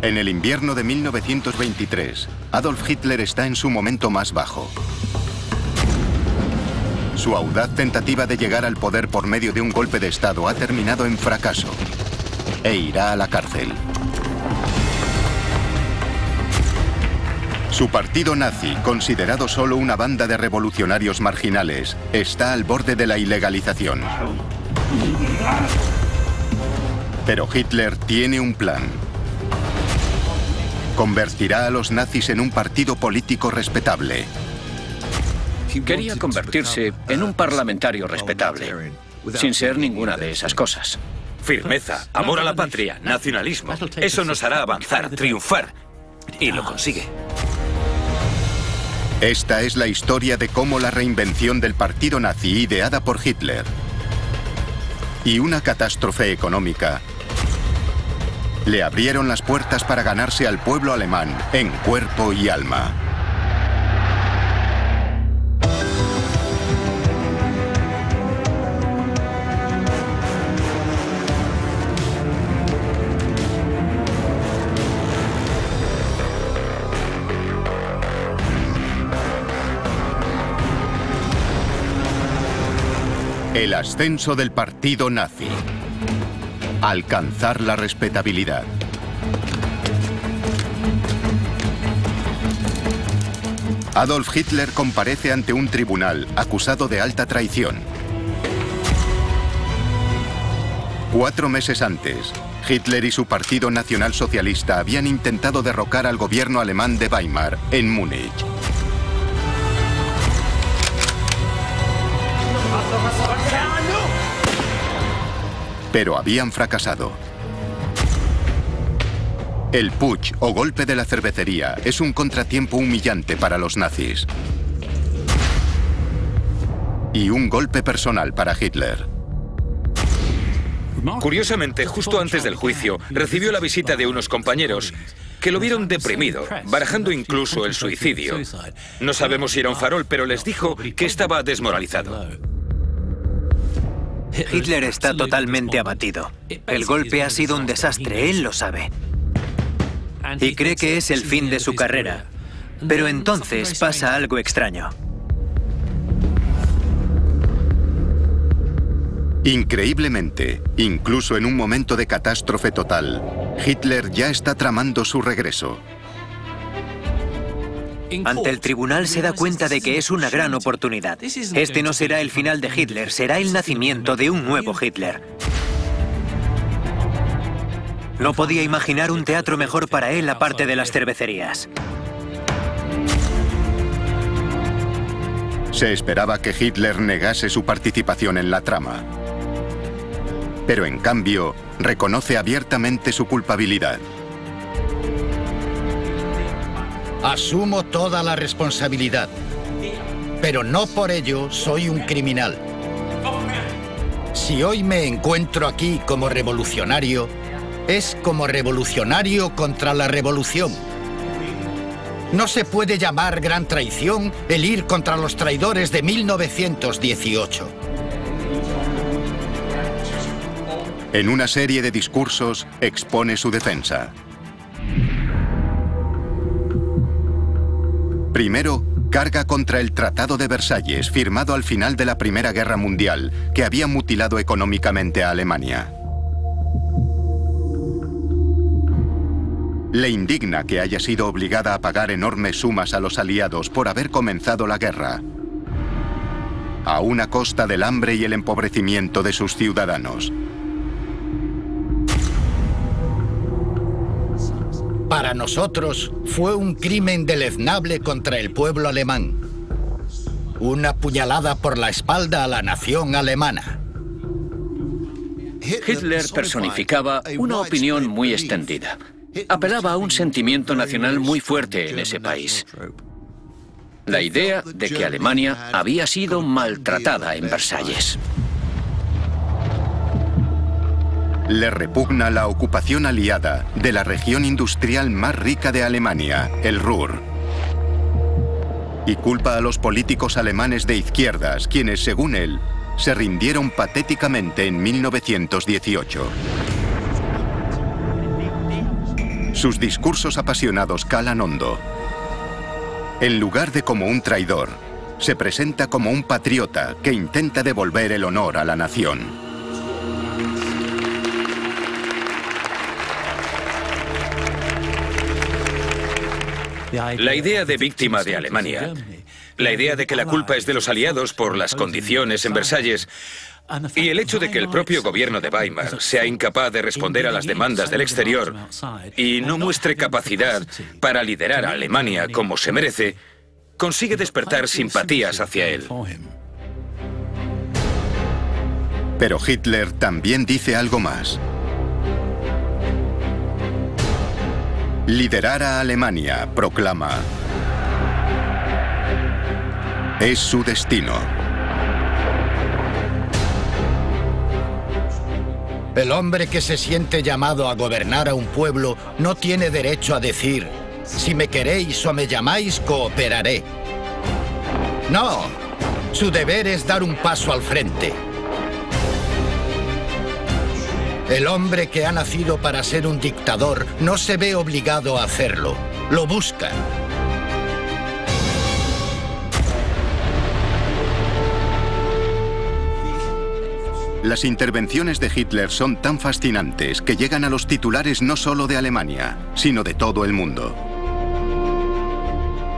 En el invierno de 1923, Adolf Hitler está en su momento más bajo. Su audaz tentativa de llegar al poder por medio de un golpe de Estado ha terminado en fracaso e irá a la cárcel. Su partido nazi, considerado solo una banda de revolucionarios marginales, está al borde de la ilegalización. Pero Hitler tiene un plan convertirá a los nazis en un partido político respetable. Quería convertirse en un parlamentario respetable, sin ser ninguna de esas cosas. Firmeza, amor a la patria, nacionalismo. Eso nos hará avanzar, triunfar. Y lo consigue. Esta es la historia de cómo la reinvención del partido nazi ideada por Hitler y una catástrofe económica le abrieron las puertas para ganarse al pueblo alemán en cuerpo y alma. El ascenso del partido nazi alcanzar la respetabilidad. Adolf Hitler comparece ante un tribunal acusado de alta traición. Cuatro meses antes, Hitler y su Partido Nacional Socialista habían intentado derrocar al gobierno alemán de Weimar en Múnich. Pero habían fracasado. El putsch o golpe de la cervecería es un contratiempo humillante para los nazis. Y un golpe personal para Hitler. Curiosamente, justo antes del juicio, recibió la visita de unos compañeros que lo vieron deprimido, barajando incluso el suicidio. No sabemos si era un farol, pero les dijo que estaba desmoralizado. Hitler está totalmente abatido. El golpe ha sido un desastre, él lo sabe. Y cree que es el fin de su carrera. Pero entonces pasa algo extraño. Increíblemente, incluso en un momento de catástrofe total, Hitler ya está tramando su regreso. Ante el tribunal se da cuenta de que es una gran oportunidad. Este no será el final de Hitler, será el nacimiento de un nuevo Hitler. No podía imaginar un teatro mejor para él aparte de las cervecerías. Se esperaba que Hitler negase su participación en la trama. Pero en cambio, reconoce abiertamente su culpabilidad. Asumo toda la responsabilidad, pero no por ello soy un criminal. Si hoy me encuentro aquí como revolucionario, es como revolucionario contra la revolución. No se puede llamar gran traición el ir contra los traidores de 1918. En una serie de discursos expone su defensa. Primero, carga contra el Tratado de Versalles, firmado al final de la Primera Guerra Mundial, que había mutilado económicamente a Alemania. Le indigna que haya sido obligada a pagar enormes sumas a los aliados por haber comenzado la guerra, a una costa del hambre y el empobrecimiento de sus ciudadanos. Para nosotros fue un crimen deleznable contra el pueblo alemán. Una puñalada por la espalda a la nación alemana. Hitler personificaba una opinión muy extendida. Apelaba a un sentimiento nacional muy fuerte en ese país. La idea de que Alemania había sido maltratada en Versalles. Le repugna la ocupación aliada de la región industrial más rica de Alemania, el Ruhr. Y culpa a los políticos alemanes de izquierdas, quienes, según él, se rindieron patéticamente en 1918. Sus discursos apasionados calan hondo. En lugar de como un traidor, se presenta como un patriota que intenta devolver el honor a la nación. La idea de víctima de Alemania, la idea de que la culpa es de los aliados por las condiciones en Versalles, y el hecho de que el propio gobierno de Weimar sea incapaz de responder a las demandas del exterior y no muestre capacidad para liderar a Alemania como se merece, consigue despertar simpatías hacia él. Pero Hitler también dice algo más. Liderar a Alemania, proclama, es su destino. El hombre que se siente llamado a gobernar a un pueblo no tiene derecho a decir, si me queréis o me llamáis, cooperaré. No, su deber es dar un paso al frente. El hombre que ha nacido para ser un dictador no se ve obligado a hacerlo, lo busca. Las intervenciones de Hitler son tan fascinantes que llegan a los titulares no solo de Alemania, sino de todo el mundo.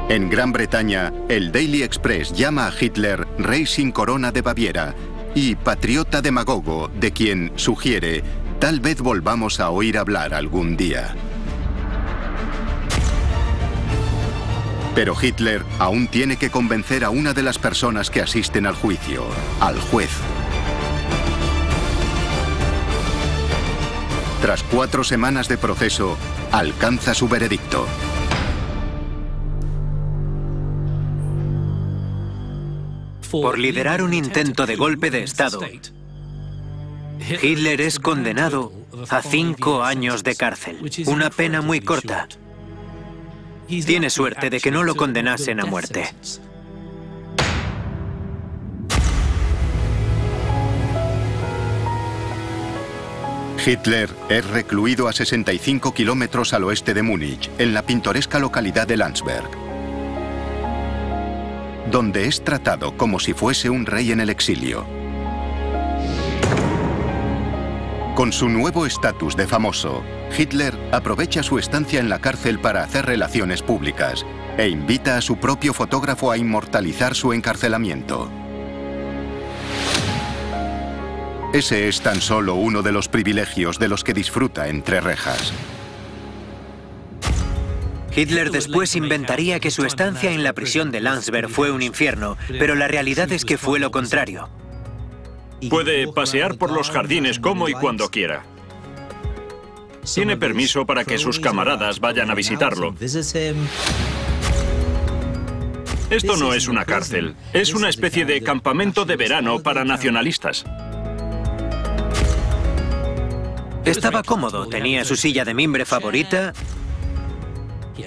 En Gran Bretaña, el Daily Express llama a Hitler rey sin corona de Baviera y patriota demagogo de quien sugiere tal vez volvamos a oír hablar algún día. Pero Hitler aún tiene que convencer a una de las personas que asisten al juicio, al juez. Tras cuatro semanas de proceso, alcanza su veredicto. Por liderar un intento de golpe de Estado, Hitler es condenado a cinco años de cárcel, una pena muy corta. Tiene suerte de que no lo condenasen a muerte. Hitler es recluido a 65 kilómetros al oeste de Múnich, en la pintoresca localidad de Landsberg, donde es tratado como si fuese un rey en el exilio. Con su nuevo estatus de famoso, Hitler aprovecha su estancia en la cárcel para hacer relaciones públicas e invita a su propio fotógrafo a inmortalizar su encarcelamiento. Ese es tan solo uno de los privilegios de los que disfruta entre rejas. Hitler después inventaría que su estancia en la prisión de Landsberg fue un infierno, pero la realidad es que fue lo contrario. Puede pasear por los jardines como y cuando quiera. Tiene permiso para que sus camaradas vayan a visitarlo. Esto no es una cárcel, es una especie de campamento de verano para nacionalistas. Estaba cómodo, tenía su silla de mimbre favorita,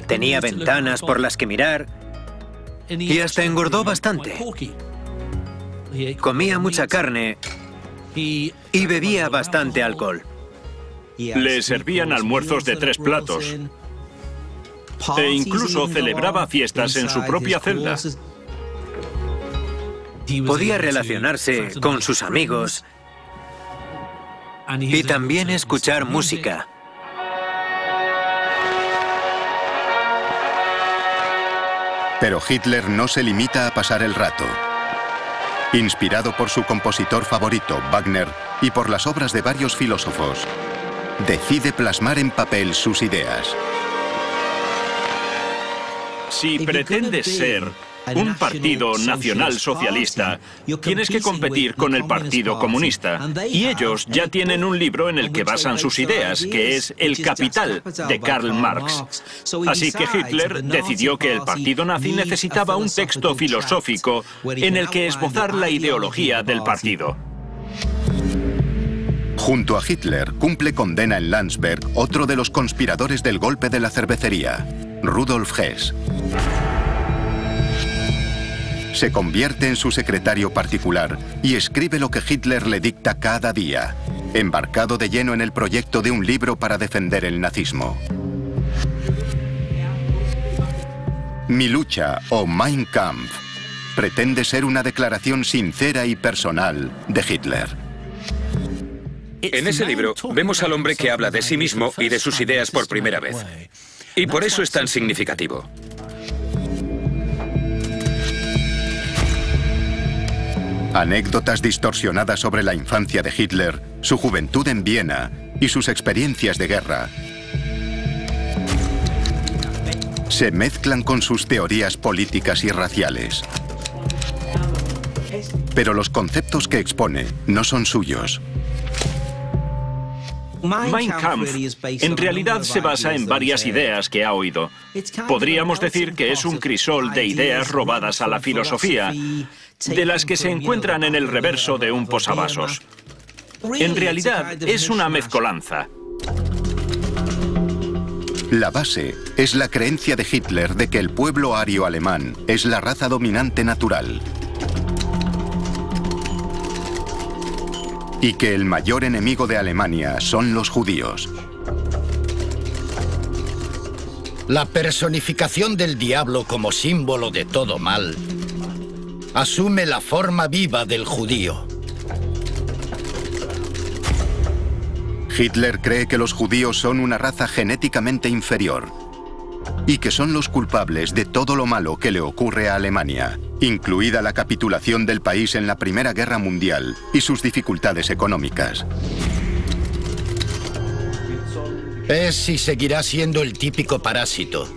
tenía ventanas por las que mirar y hasta engordó bastante. Comía mucha carne y bebía bastante alcohol. Le servían almuerzos de tres platos e incluso celebraba fiestas en su propia celda. Podía relacionarse con sus amigos y también escuchar música. Pero Hitler no se limita a pasar el rato. Inspirado por su compositor favorito, Wagner, y por las obras de varios filósofos, decide plasmar en papel sus ideas. Si pretendes ser un partido nacional socialista, tienes que competir con el Partido Comunista. Y ellos ya tienen un libro en el que basan sus ideas, que es El Capital, de Karl Marx. Así que Hitler decidió que el partido nazi necesitaba un texto filosófico en el que esbozar la ideología del partido. Junto a Hitler cumple condena en Landsberg otro de los conspiradores del golpe de la cervecería, Rudolf Hess se convierte en su secretario particular y escribe lo que Hitler le dicta cada día, embarcado de lleno en el proyecto de un libro para defender el nazismo. Mi lucha o Mein Kampf pretende ser una declaración sincera y personal de Hitler. En ese libro vemos al hombre que habla de sí mismo y de sus ideas por primera vez. Y por eso es tan significativo. Anécdotas distorsionadas sobre la infancia de Hitler, su juventud en Viena y sus experiencias de guerra se mezclan con sus teorías políticas y raciales. Pero los conceptos que expone no son suyos. Mein Kampf en realidad se basa en varias ideas que ha oído. Podríamos decir que es un crisol de ideas robadas a la filosofía, de las que se encuentran en el reverso de un posavasos. En realidad es una mezcolanza. La base es la creencia de Hitler de que el pueblo ario alemán es la raza dominante natural y que el mayor enemigo de Alemania son los judíos. La personificación del diablo como símbolo de todo mal asume la forma viva del judío. Hitler cree que los judíos son una raza genéticamente inferior y que son los culpables de todo lo malo que le ocurre a Alemania, incluida la capitulación del país en la Primera Guerra Mundial y sus dificultades económicas. Es y seguirá siendo el típico parásito.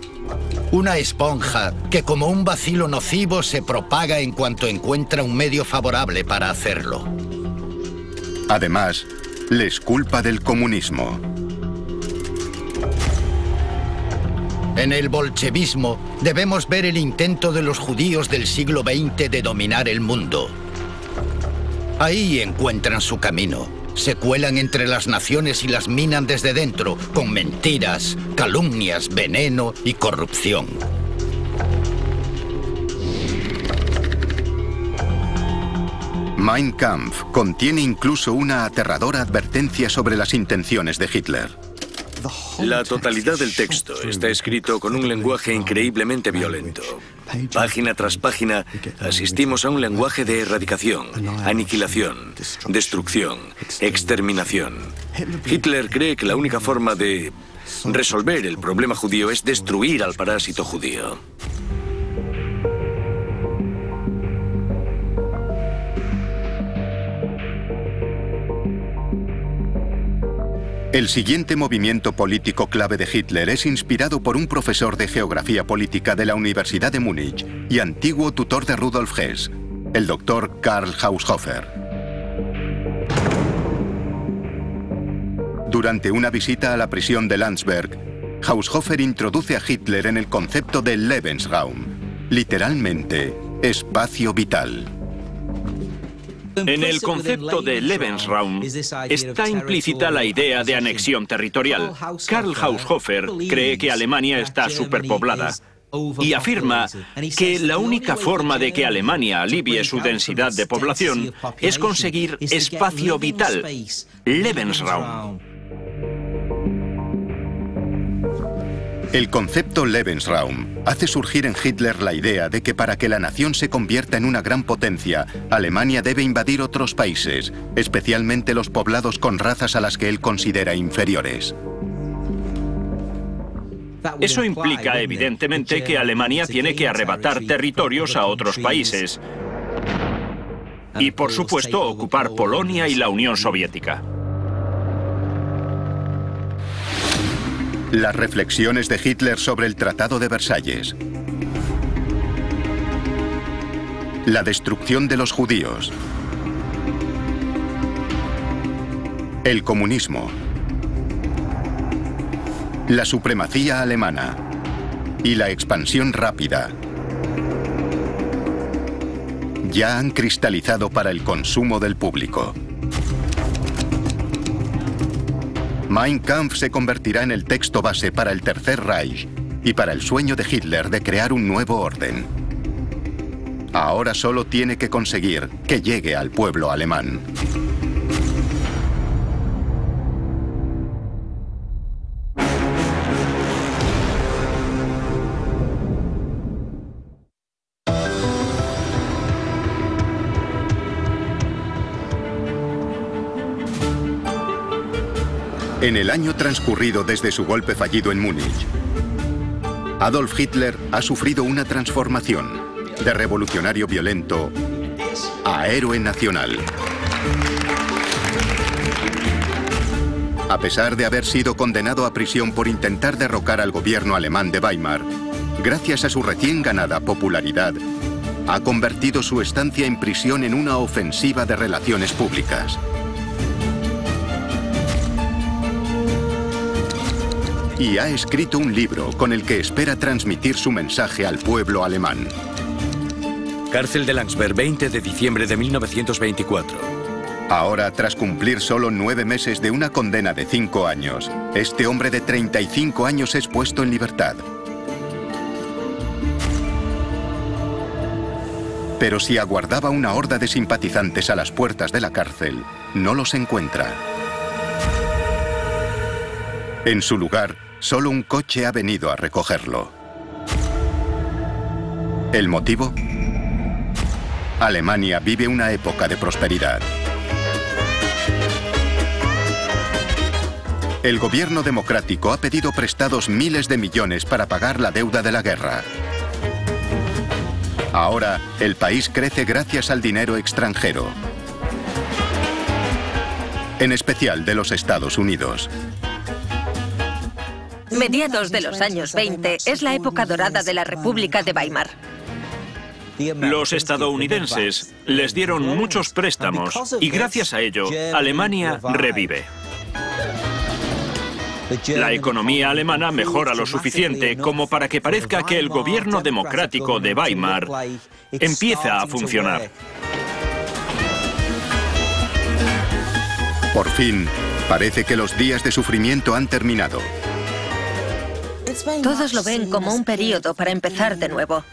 Una esponja que como un vacilo nocivo se propaga en cuanto encuentra un medio favorable para hacerlo. Además, les culpa del comunismo. En el bolchevismo debemos ver el intento de los judíos del siglo XX de dominar el mundo. Ahí encuentran su camino. Se cuelan entre las naciones y las minan desde dentro, con mentiras, calumnias, veneno y corrupción. Mein Kampf contiene incluso una aterradora advertencia sobre las intenciones de Hitler. La totalidad del texto está escrito con un lenguaje increíblemente violento. Página tras página asistimos a un lenguaje de erradicación, aniquilación, destrucción, exterminación. Hitler cree que la única forma de resolver el problema judío es destruir al parásito judío. El siguiente movimiento político clave de Hitler es inspirado por un profesor de geografía política de la Universidad de Múnich y antiguo tutor de Rudolf Hess, el doctor Karl Haushofer. Durante una visita a la prisión de Landsberg, Haushofer introduce a Hitler en el concepto de Lebensraum, literalmente espacio vital. En el concepto de Lebensraum está implícita la idea de anexión territorial. Karl Haushofer cree que Alemania está superpoblada y afirma que la única forma de que Alemania alivie su densidad de población es conseguir espacio vital, Lebensraum. El concepto Lebensraum hace surgir en Hitler la idea de que para que la nación se convierta en una gran potencia, Alemania debe invadir otros países, especialmente los poblados con razas a las que él considera inferiores. Eso implica, evidentemente, que Alemania tiene que arrebatar territorios a otros países y, por supuesto, ocupar Polonia y la Unión Soviética. Las reflexiones de Hitler sobre el Tratado de Versalles. La destrucción de los judíos. El comunismo. La supremacía alemana. Y la expansión rápida. Ya han cristalizado para el consumo del público. Mein Kampf se convertirá en el texto base para el Tercer Reich y para el sueño de Hitler de crear un nuevo orden. Ahora solo tiene que conseguir que llegue al pueblo alemán. En el año transcurrido desde su golpe fallido en Múnich, Adolf Hitler ha sufrido una transformación de revolucionario violento a héroe nacional. A pesar de haber sido condenado a prisión por intentar derrocar al gobierno alemán de Weimar, gracias a su recién ganada popularidad, ha convertido su estancia en prisión en una ofensiva de relaciones públicas. Y ha escrito un libro con el que espera transmitir su mensaje al pueblo alemán. Cárcel de Landsberg, 20 de diciembre de 1924. Ahora, tras cumplir solo nueve meses de una condena de cinco años, este hombre de 35 años es puesto en libertad. Pero si aguardaba una horda de simpatizantes a las puertas de la cárcel, no los encuentra. En su lugar, Solo un coche ha venido a recogerlo. ¿El motivo? Alemania vive una época de prosperidad. El gobierno democrático ha pedido prestados miles de millones para pagar la deuda de la guerra. Ahora, el país crece gracias al dinero extranjero, en especial de los Estados Unidos. Mediados de los años 20 es la época dorada de la República de Weimar. Los estadounidenses les dieron muchos préstamos y gracias a ello Alemania revive. La economía alemana mejora lo suficiente como para que parezca que el gobierno democrático de Weimar empieza a funcionar. Por fin, parece que los días de sufrimiento han terminado. Todos lo ven como un periodo para empezar de nuevo.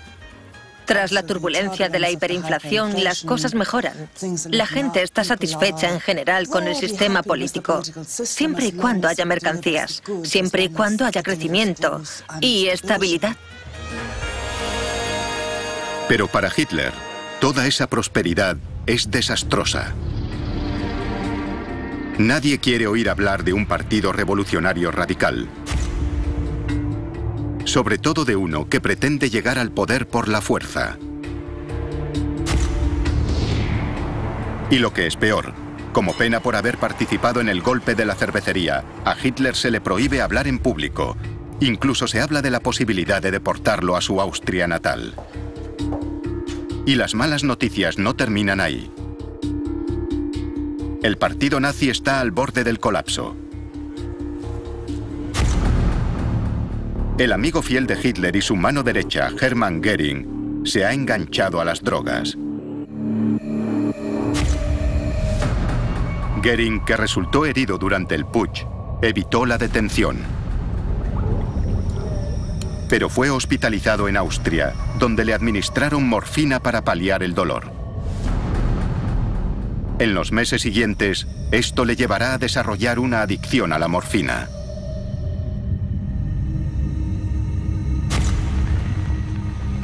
Tras la turbulencia de la hiperinflación, las cosas mejoran. La gente está satisfecha en general con el sistema político, siempre y cuando haya mercancías, siempre y cuando haya crecimiento y estabilidad. Pero para Hitler, toda esa prosperidad es desastrosa. Nadie quiere oír hablar de un partido revolucionario radical sobre todo de uno que pretende llegar al poder por la fuerza. Y lo que es peor, como pena por haber participado en el golpe de la cervecería, a Hitler se le prohíbe hablar en público. Incluso se habla de la posibilidad de deportarlo a su Austria natal. Y las malas noticias no terminan ahí. El partido nazi está al borde del colapso. El amigo fiel de Hitler y su mano derecha, Hermann Göring, se ha enganchado a las drogas. Göring, que resultó herido durante el putsch, evitó la detención. Pero fue hospitalizado en Austria, donde le administraron morfina para paliar el dolor. En los meses siguientes, esto le llevará a desarrollar una adicción a la morfina.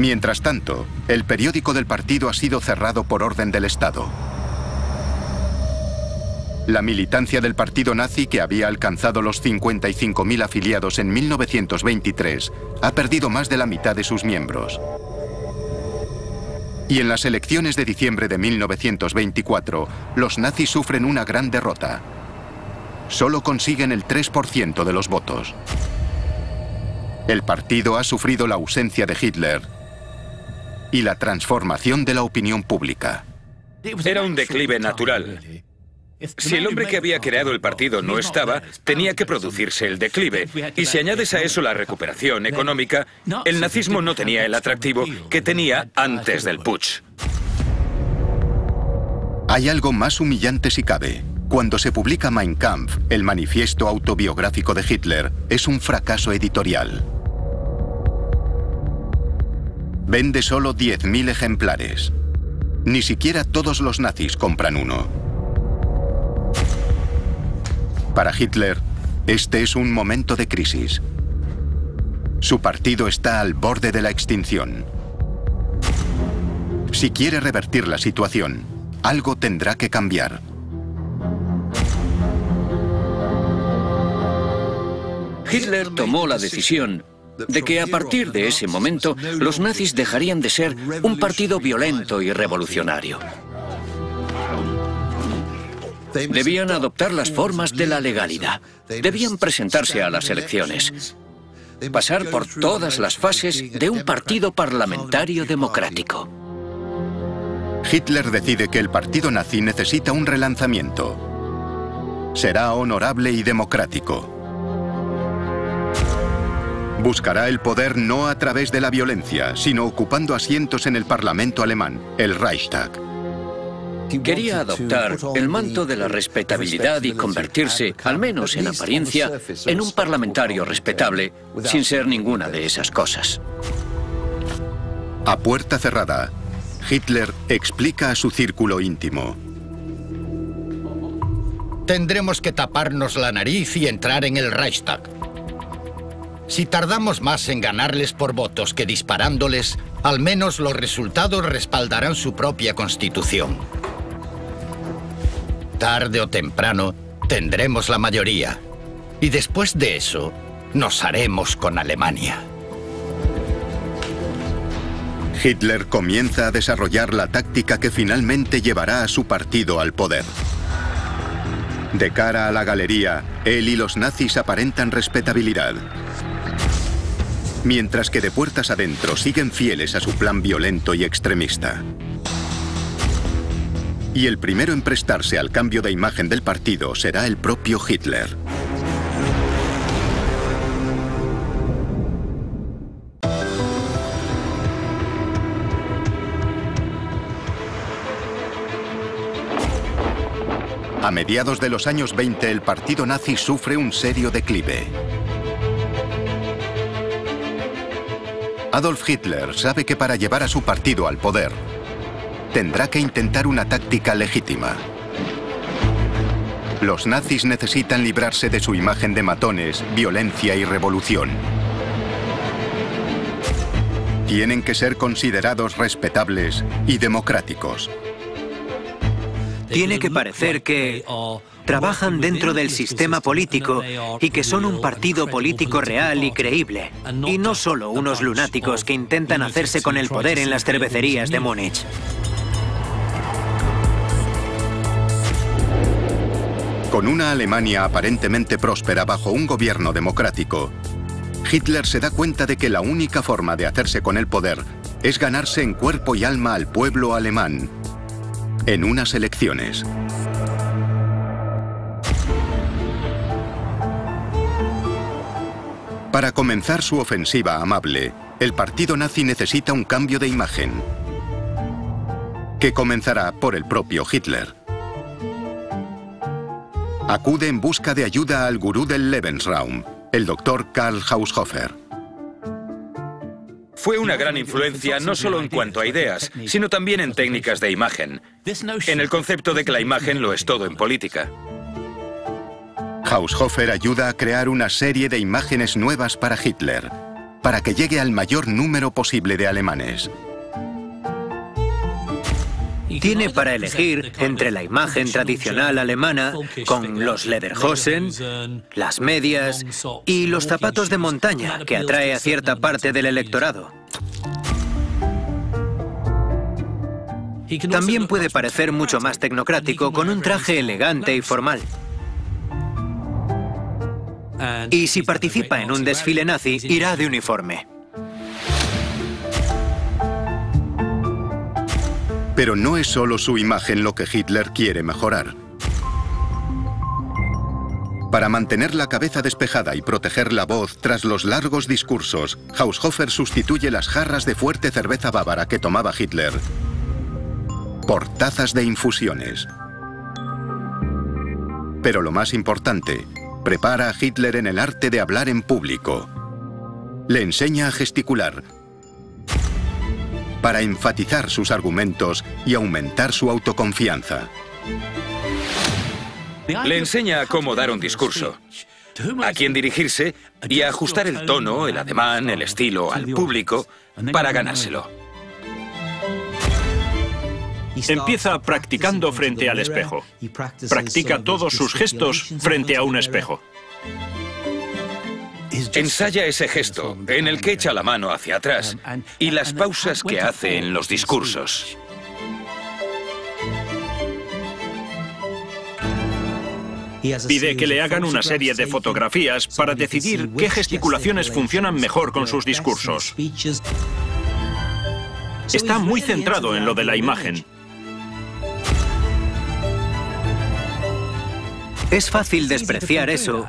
Mientras tanto, el periódico del partido ha sido cerrado por orden del Estado. La militancia del partido nazi, que había alcanzado los 55.000 afiliados en 1923, ha perdido más de la mitad de sus miembros. Y en las elecciones de diciembre de 1924, los nazis sufren una gran derrota. Solo consiguen el 3% de los votos. El partido ha sufrido la ausencia de Hitler y la transformación de la opinión pública. Era un declive natural. Si el hombre que había creado el partido no estaba, tenía que producirse el declive. Y si añades a eso la recuperación económica, el nazismo no tenía el atractivo que tenía antes del putsch. Hay algo más humillante si cabe. Cuando se publica Mein Kampf, el manifiesto autobiográfico de Hitler, es un fracaso editorial. Vende solo 10.000 ejemplares. Ni siquiera todos los nazis compran uno. Para Hitler, este es un momento de crisis. Su partido está al borde de la extinción. Si quiere revertir la situación, algo tendrá que cambiar. Hitler tomó la decisión de que a partir de ese momento los nazis dejarían de ser un partido violento y revolucionario. Debían adoptar las formas de la legalidad. Debían presentarse a las elecciones. Pasar por todas las fases de un partido parlamentario democrático. Hitler decide que el partido nazi necesita un relanzamiento. Será honorable y democrático. Buscará el poder no a través de la violencia, sino ocupando asientos en el Parlamento alemán, el Reichstag. Quería adoptar el manto de la respetabilidad y convertirse, al menos en apariencia, en un parlamentario respetable, sin ser ninguna de esas cosas. A puerta cerrada, Hitler explica a su círculo íntimo. Tendremos que taparnos la nariz y entrar en el Reichstag. Si tardamos más en ganarles por votos que disparándoles, al menos los resultados respaldarán su propia constitución. Tarde o temprano tendremos la mayoría. Y después de eso, nos haremos con Alemania. Hitler comienza a desarrollar la táctica que finalmente llevará a su partido al poder. De cara a la galería, él y los nazis aparentan respetabilidad mientras que de puertas adentro siguen fieles a su plan violento y extremista. Y el primero en prestarse al cambio de imagen del partido será el propio Hitler. A mediados de los años 20 el partido nazi sufre un serio declive. Adolf Hitler sabe que para llevar a su partido al poder, tendrá que intentar una táctica legítima. Los nazis necesitan librarse de su imagen de matones, violencia y revolución. Tienen que ser considerados respetables y democráticos. Tiene que parecer que trabajan dentro del sistema político y que son un partido político real y creíble, y no solo unos lunáticos que intentan hacerse con el poder en las cervecerías de Múnich. Con una Alemania aparentemente próspera bajo un gobierno democrático, Hitler se da cuenta de que la única forma de hacerse con el poder es ganarse en cuerpo y alma al pueblo alemán en unas elecciones. Para comenzar su ofensiva amable, el partido nazi necesita un cambio de imagen, que comenzará por el propio Hitler. Acude en busca de ayuda al gurú del Lebensraum, el doctor Karl Haushofer. Fue una gran influencia no solo en cuanto a ideas, sino también en técnicas de imagen, en el concepto de que la imagen lo es todo en política. Haushofer ayuda a crear una serie de imágenes nuevas para Hitler, para que llegue al mayor número posible de alemanes. Tiene para elegir entre la imagen tradicional alemana con los Lederhosen, las medias y los zapatos de montaña que atrae a cierta parte del electorado. También puede parecer mucho más tecnocrático con un traje elegante y formal. Y si participa en un desfile nazi, irá de uniforme. Pero no es solo su imagen lo que Hitler quiere mejorar. Para mantener la cabeza despejada y proteger la voz tras los largos discursos, Haushofer sustituye las jarras de fuerte cerveza bávara que tomaba Hitler por tazas de infusiones. Pero lo más importante, Prepara a Hitler en el arte de hablar en público. Le enseña a gesticular para enfatizar sus argumentos y aumentar su autoconfianza. Le enseña a cómo dar un discurso, a quién dirigirse y a ajustar el tono, el ademán, el estilo al público para ganárselo. Empieza practicando frente al espejo. Practica todos sus gestos frente a un espejo. Ensaya ese gesto en el que echa la mano hacia atrás y las pausas que hace en los discursos. Pide que le hagan una serie de fotografías para decidir qué gesticulaciones funcionan mejor con sus discursos. Está muy centrado en lo de la imagen. Es fácil despreciar eso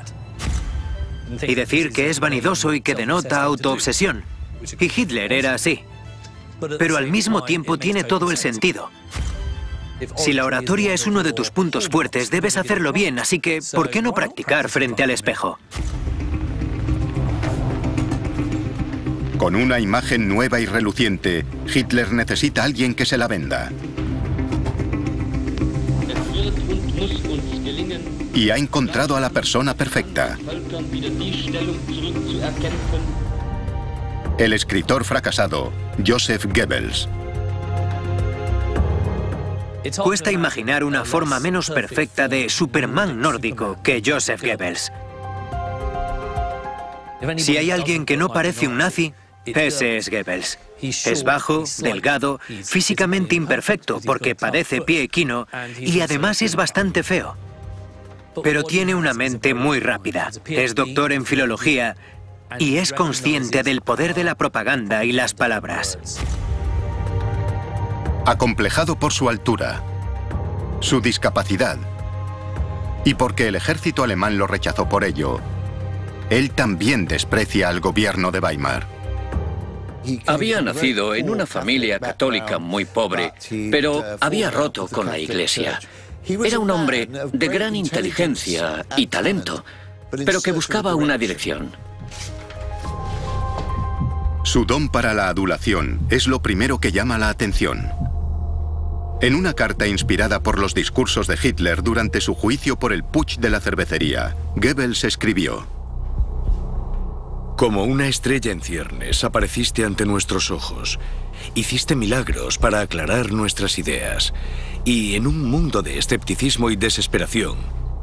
y decir que es vanidoso y que denota autoobsesión. Y Hitler era así. Pero al mismo tiempo tiene todo el sentido. Si la oratoria es uno de tus puntos fuertes, debes hacerlo bien, así que ¿por qué no practicar frente al espejo? Con una imagen nueva y reluciente, Hitler necesita a alguien que se la venda. Y ha encontrado a la persona perfecta. El escritor fracasado, Joseph Goebbels. Cuesta imaginar una forma menos perfecta de Superman nórdico que Joseph Goebbels. Si hay alguien que no parece un nazi, ese es Goebbels. Es bajo, delgado, físicamente imperfecto porque padece pie equino y además es bastante feo. Pero tiene una mente muy rápida. Es doctor en filología y es consciente del poder de la propaganda y las palabras acomplejado por su altura, su discapacidad y porque el ejército alemán lo rechazó por ello, él también desprecia al gobierno de Weimar. Había nacido en una familia católica muy pobre, pero había roto con la iglesia. Era un hombre de gran inteligencia y talento, pero que buscaba una dirección. Su don para la adulación es lo primero que llama la atención. En una carta inspirada por los discursos de Hitler durante su juicio por el putsch de la cervecería, Goebbels escribió Como una estrella en ciernes apareciste ante nuestros ojos. Hiciste milagros para aclarar nuestras ideas. Y en un mundo de escepticismo y desesperación,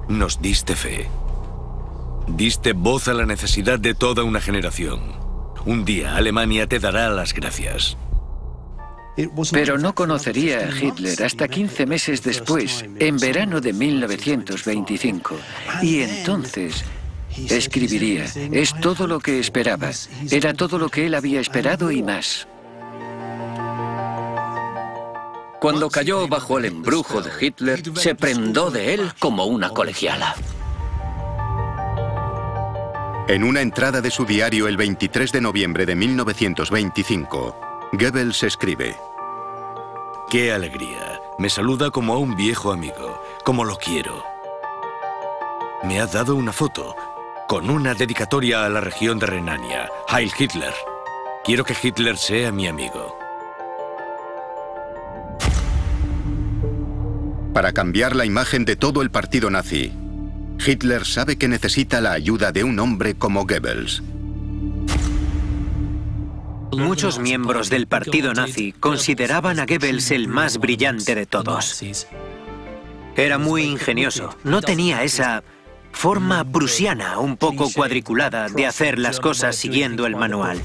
nos diste fe. Diste voz a la necesidad de toda una generación. Un día Alemania te dará las gracias. Pero no conocería a Hitler hasta 15 meses después, en verano de 1925. Y entonces escribiría, es todo lo que esperaba, era todo lo que él había esperado y más. Cuando cayó bajo el embrujo de Hitler, se prendó de él como una colegiala. En una entrada de su diario el 23 de noviembre de 1925, Goebbels escribe ¡Qué alegría! Me saluda como a un viejo amigo, como lo quiero. Me ha dado una foto, con una dedicatoria a la región de Renania. Heil Hitler. Quiero que Hitler sea mi amigo. Para cambiar la imagen de todo el partido nazi, Hitler sabe que necesita la ayuda de un hombre como Goebbels. Muchos miembros del partido nazi consideraban a Goebbels el más brillante de todos. Era muy ingenioso, no tenía esa forma prusiana un poco cuadriculada de hacer las cosas siguiendo el manual.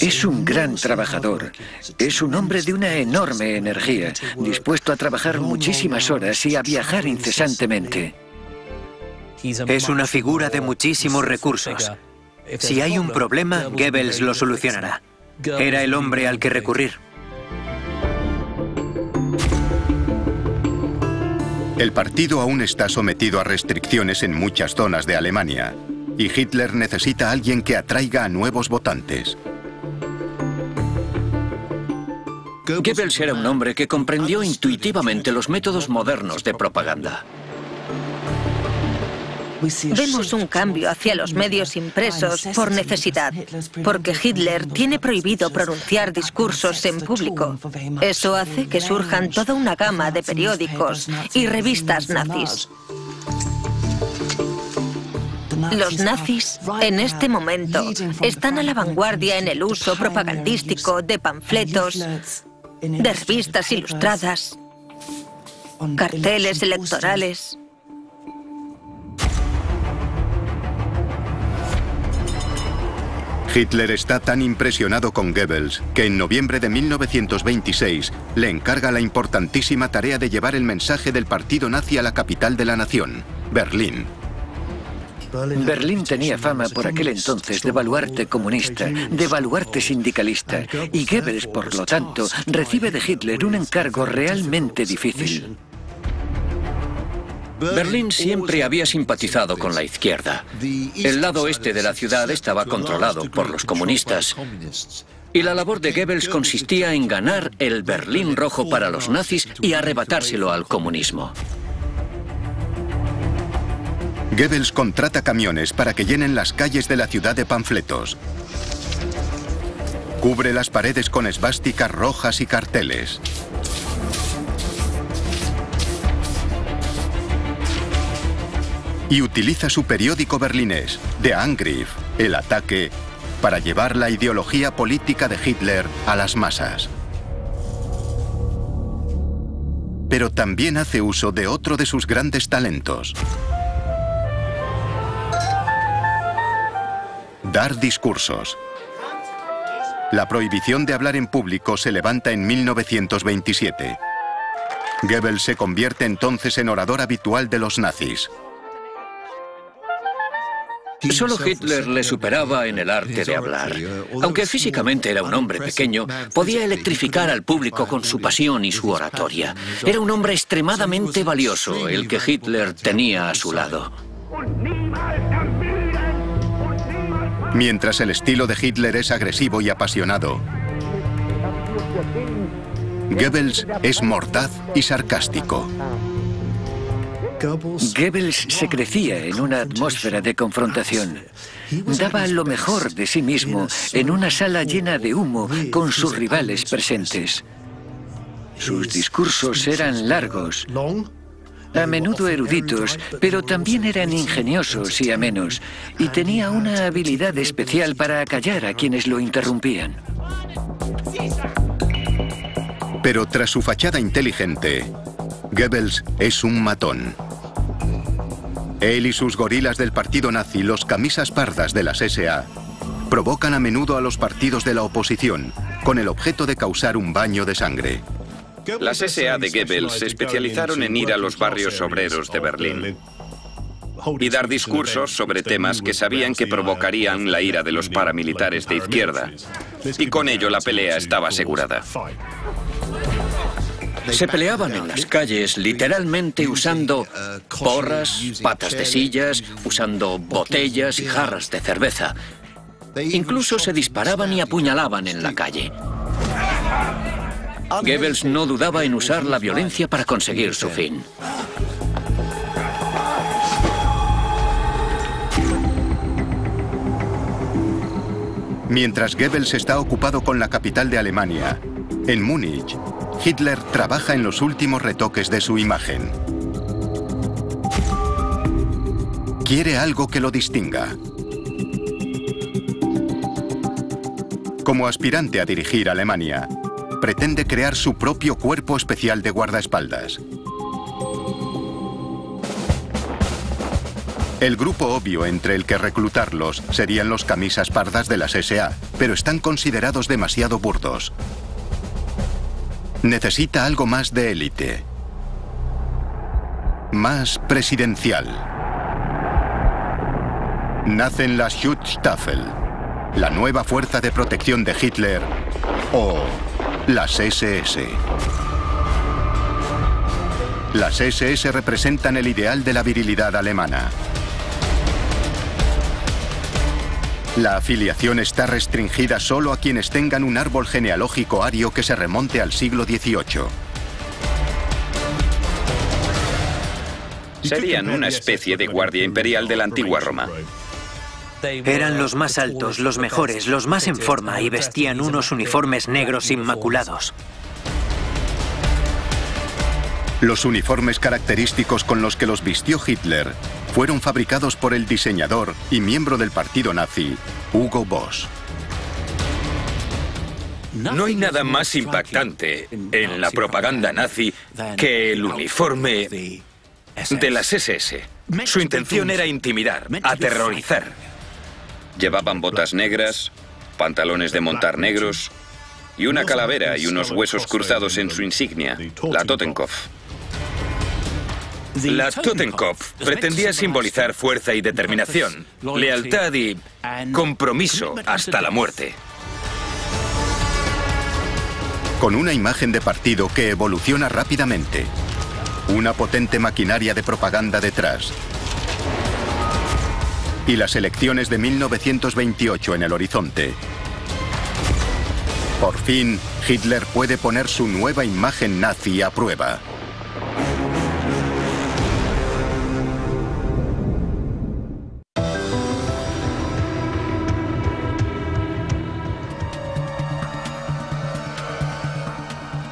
Es un gran trabajador. Es un hombre de una enorme energía, dispuesto a trabajar muchísimas horas y a viajar incesantemente. Es una figura de muchísimos recursos. Si hay un problema, Goebbels lo solucionará. Era el hombre al que recurrir. El partido aún está sometido a restricciones en muchas zonas de Alemania y Hitler necesita a alguien que atraiga a nuevos votantes. Goebbels era un hombre que comprendió intuitivamente los métodos modernos de propaganda. Vemos un cambio hacia los medios impresos por necesidad, porque Hitler tiene prohibido pronunciar discursos en público. Eso hace que surjan toda una gama de periódicos y revistas nazis. Los nazis, en este momento, están a la vanguardia en el uso propagandístico de panfletos, de revistas ilustradas, carteles electorales. Hitler está tan impresionado con Goebbels que en noviembre de 1926 le encarga la importantísima tarea de llevar el mensaje del partido nazi a la capital de la nación, Berlín. Berlín tenía fama por aquel entonces de baluarte comunista, de baluarte sindicalista, y Goebbels, por lo tanto, recibe de Hitler un encargo realmente difícil. Berlín siempre había simpatizado con la izquierda. El lado este de la ciudad estaba controlado por los comunistas. Y la labor de Goebbels consistía en ganar el Berlín rojo para los nazis y arrebatárselo al comunismo. Goebbels contrata camiones para que llenen las calles de la ciudad de panfletos. Cubre las paredes con esvásticas rojas y carteles. Y utiliza su periódico berlinés, The Angriff, El Ataque, para llevar la ideología política de Hitler a las masas. Pero también hace uso de otro de sus grandes talentos. Dar discursos. La prohibición de hablar en público se levanta en 1927. Goebbels se convierte entonces en orador habitual de los nazis. Solo Hitler le superaba en el arte de hablar. Aunque físicamente era un hombre pequeño, podía electrificar al público con su pasión y su oratoria. Era un hombre extremadamente valioso el que Hitler tenía a su lado. Mientras el estilo de Hitler es agresivo y apasionado, Goebbels es mordaz y sarcástico. Goebbels se crecía en una atmósfera de confrontación. Daba lo mejor de sí mismo en una sala llena de humo con sus rivales presentes. Sus discursos eran largos, a menudo eruditos, pero también eran ingeniosos y amenos, y tenía una habilidad especial para acallar a quienes lo interrumpían. Pero tras su fachada inteligente, Goebbels es un matón. Él y sus gorilas del partido nazi, los camisas pardas de las SA, provocan a menudo a los partidos de la oposición con el objeto de causar un baño de sangre. Las SA de Goebbels se especializaron en ir a los barrios obreros de Berlín y dar discursos sobre temas que sabían que provocarían la ira de los paramilitares de izquierda. Y con ello la pelea estaba asegurada. Se peleaban en las calles literalmente usando porras, patas de sillas, usando botellas y jarras de cerveza. Incluso se disparaban y apuñalaban en la calle. Goebbels no dudaba en usar la violencia para conseguir su fin. Mientras Goebbels está ocupado con la capital de Alemania, en Múnich, Hitler trabaja en los últimos retoques de su imagen. Quiere algo que lo distinga. Como aspirante a dirigir Alemania, pretende crear su propio cuerpo especial de guardaespaldas. El grupo obvio entre el que reclutarlos serían los camisas pardas de las SA, pero están considerados demasiado burdos. Necesita algo más de élite. Más presidencial. Nacen las Schutzstaffel, la nueva fuerza de protección de Hitler, o las SS. Las SS representan el ideal de la virilidad alemana. La afiliación está restringida solo a quienes tengan un árbol genealógico ario que se remonte al siglo XVIII. Serían una especie de guardia imperial de la antigua Roma. Eran los más altos, los mejores, los más en forma y vestían unos uniformes negros inmaculados. Los uniformes característicos con los que los vistió Hitler fueron fabricados por el diseñador y miembro del partido nazi, Hugo Boss. No hay nada más impactante en la propaganda nazi que el uniforme de las SS. Su intención era intimidar, aterrorizar. Llevaban botas negras, pantalones de montar negros y una calavera y unos huesos cruzados en su insignia, la Totenkopf. La Totenkopf pretendía simbolizar fuerza y determinación, lealtad y compromiso hasta la muerte. Con una imagen de partido que evoluciona rápidamente. Una potente maquinaria de propaganda detrás. Y las elecciones de 1928 en el horizonte. Por fin, Hitler puede poner su nueva imagen nazi a prueba.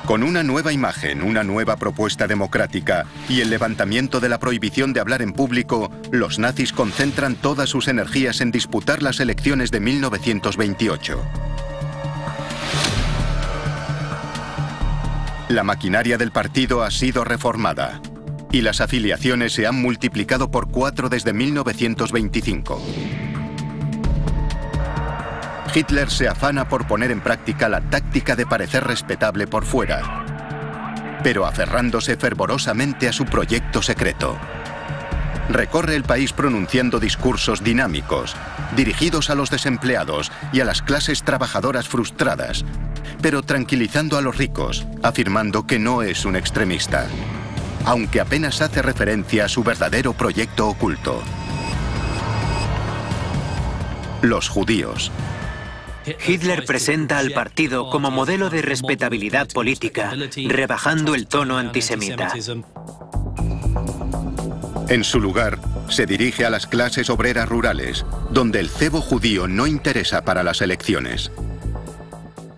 Con una nueva imagen, una nueva propuesta democrática y el levantamiento de la prohibición de hablar en público, los nazis concentran todas sus energías en disputar las elecciones de 1928. La maquinaria del partido ha sido reformada y las afiliaciones se han multiplicado por cuatro desde 1925. Hitler se afana por poner en práctica la táctica de parecer respetable por fuera, pero aferrándose fervorosamente a su proyecto secreto. Recorre el país pronunciando discursos dinámicos, dirigidos a los desempleados y a las clases trabajadoras frustradas, pero tranquilizando a los ricos, afirmando que no es un extremista, aunque apenas hace referencia a su verdadero proyecto oculto. Los judíos, Hitler presenta al partido como modelo de respetabilidad política, rebajando el tono antisemita. En su lugar, se dirige a las clases obreras rurales, donde el cebo judío no interesa para las elecciones.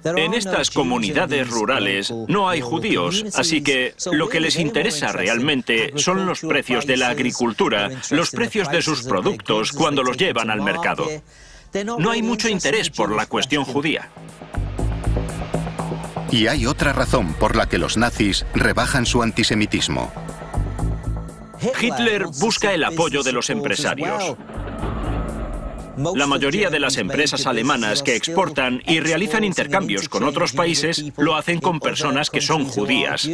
En estas comunidades rurales no hay judíos, así que lo que les interesa realmente son los precios de la agricultura, los precios de sus productos cuando los llevan al mercado. No hay mucho interés por la cuestión judía. Y hay otra razón por la que los nazis rebajan su antisemitismo. Hitler busca el apoyo de los empresarios. La mayoría de las empresas alemanas que exportan y realizan intercambios con otros países lo hacen con personas que son judías.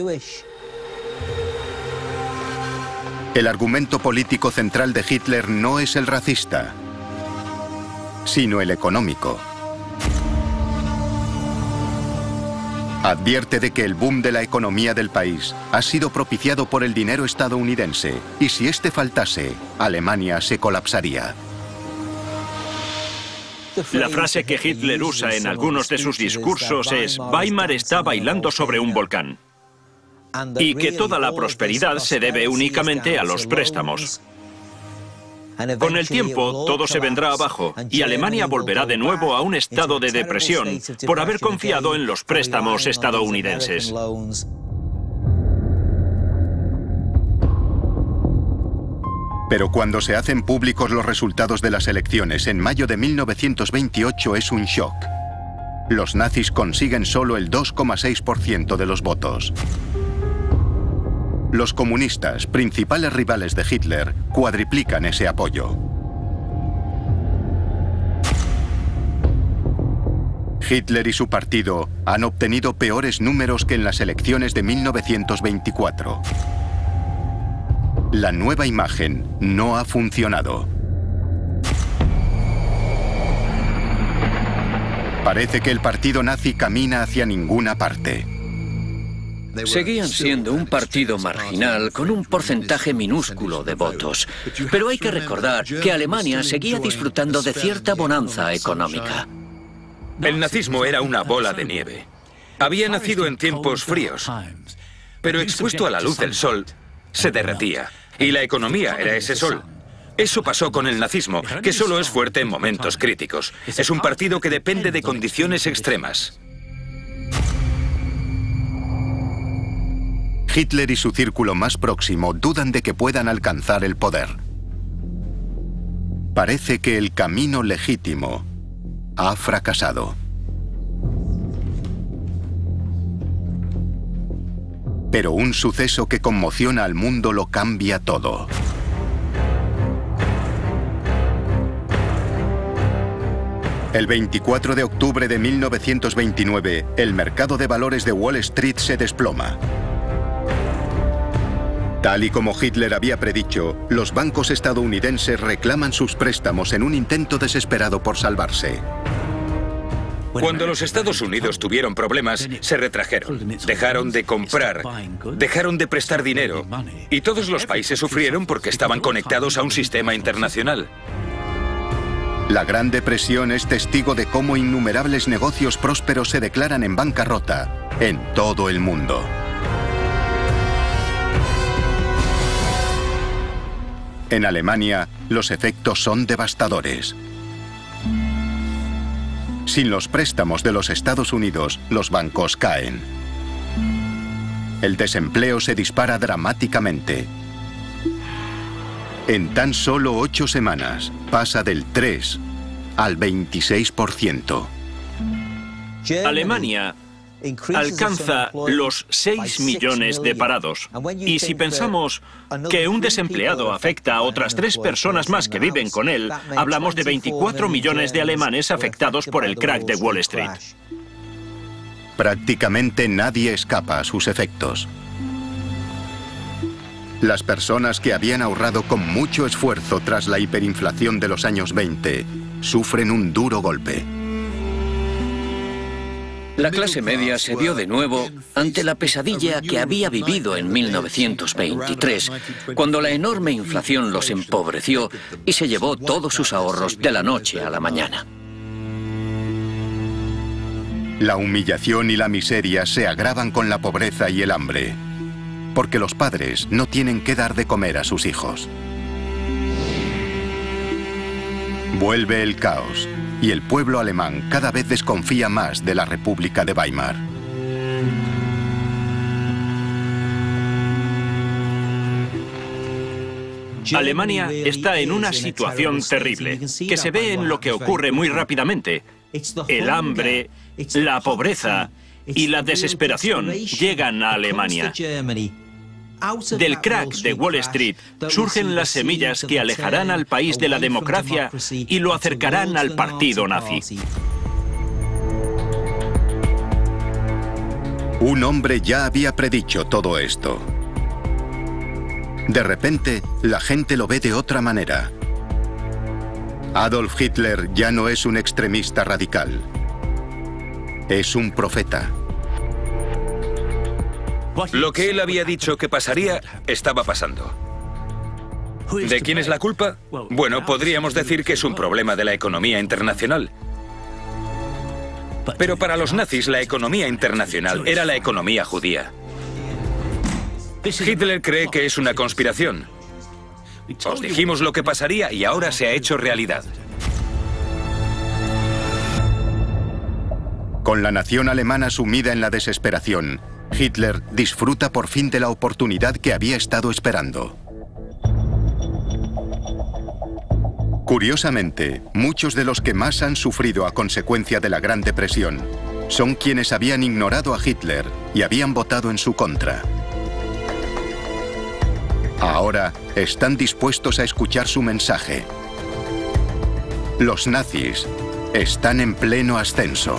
El argumento político central de Hitler no es el racista, sino el económico. Advierte de que el boom de la economía del país ha sido propiciado por el dinero estadounidense y si este faltase, Alemania se colapsaría. La frase que Hitler usa en algunos de sus discursos es Weimar está bailando sobre un volcán y que toda la prosperidad se debe únicamente a los préstamos. Con el tiempo, todo se vendrá abajo y Alemania volverá de nuevo a un estado de depresión por haber confiado en los préstamos estadounidenses. Pero cuando se hacen públicos los resultados de las elecciones en mayo de 1928 es un shock. Los nazis consiguen solo el 2,6% de los votos. Los comunistas, principales rivales de Hitler, cuadriplican ese apoyo. Hitler y su partido han obtenido peores números que en las elecciones de 1924. La nueva imagen no ha funcionado. Parece que el partido nazi camina hacia ninguna parte. Seguían siendo un partido marginal con un porcentaje minúsculo de votos. Pero hay que recordar que Alemania seguía disfrutando de cierta bonanza económica. El nazismo era una bola de nieve. Había nacido en tiempos fríos, pero expuesto a la luz del sol, se derretía. Y la economía era ese sol. Eso pasó con el nazismo, que solo es fuerte en momentos críticos. Es un partido que depende de condiciones extremas. Hitler y su círculo más próximo dudan de que puedan alcanzar el poder. Parece que el camino legítimo ha fracasado. Pero un suceso que conmociona al mundo lo cambia todo. El 24 de octubre de 1929, el mercado de valores de Wall Street se desploma. Tal y como Hitler había predicho, los bancos estadounidenses reclaman sus préstamos en un intento desesperado por salvarse. Cuando los Estados Unidos tuvieron problemas, se retrajeron, dejaron de comprar, dejaron de prestar dinero y todos los países sufrieron porque estaban conectados a un sistema internacional. La Gran Depresión es testigo de cómo innumerables negocios prósperos se declaran en bancarrota en todo el mundo. En Alemania, los efectos son devastadores. Sin los préstamos de los Estados Unidos, los bancos caen. El desempleo se dispara dramáticamente. En tan solo ocho semanas pasa del 3 al 26%. Alemania alcanza los 6 millones de parados. Y si pensamos que un desempleado afecta a otras tres personas más que viven con él, hablamos de 24 millones de alemanes afectados por el crack de Wall Street. Prácticamente nadie escapa a sus efectos. Las personas que habían ahorrado con mucho esfuerzo tras la hiperinflación de los años 20 sufren un duro golpe. La clase media se vio de nuevo ante la pesadilla que había vivido en 1923, cuando la enorme inflación los empobreció y se llevó todos sus ahorros de la noche a la mañana. La humillación y la miseria se agravan con la pobreza y el hambre, porque los padres no tienen que dar de comer a sus hijos. Vuelve el caos y el pueblo alemán cada vez desconfía más de la República de Weimar. Alemania está en una situación terrible, que se ve en lo que ocurre muy rápidamente. El hambre, la pobreza y la desesperación llegan a Alemania. Del crack de Wall Street surgen las semillas que alejarán al país de la democracia y lo acercarán al partido nazi. Un hombre ya había predicho todo esto. De repente, la gente lo ve de otra manera. Adolf Hitler ya no es un extremista radical. Es un profeta. Lo que él había dicho que pasaría, estaba pasando. ¿De quién es la culpa? Bueno, podríamos decir que es un problema de la economía internacional. Pero para los nazis la economía internacional era la economía judía. Hitler cree que es una conspiración. Os dijimos lo que pasaría y ahora se ha hecho realidad. Con la nación alemana sumida en la desesperación, Hitler disfruta por fin de la oportunidad que había estado esperando. Curiosamente, muchos de los que más han sufrido a consecuencia de la Gran Depresión son quienes habían ignorado a Hitler y habían votado en su contra. Ahora están dispuestos a escuchar su mensaje. Los nazis están en pleno ascenso.